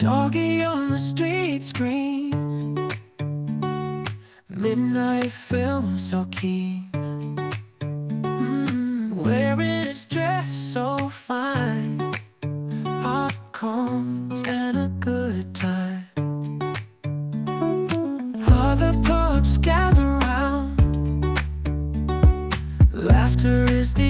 Doggy on the street screen. Midnight film so keen. Mm, Wearing his dress so fine. Popcorns and a good time. Other pups gather round. Laughter is the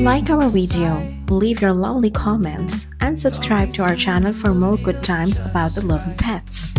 Like our video, leave your lovely comments, and subscribe to our channel for more good times about the lovely pets.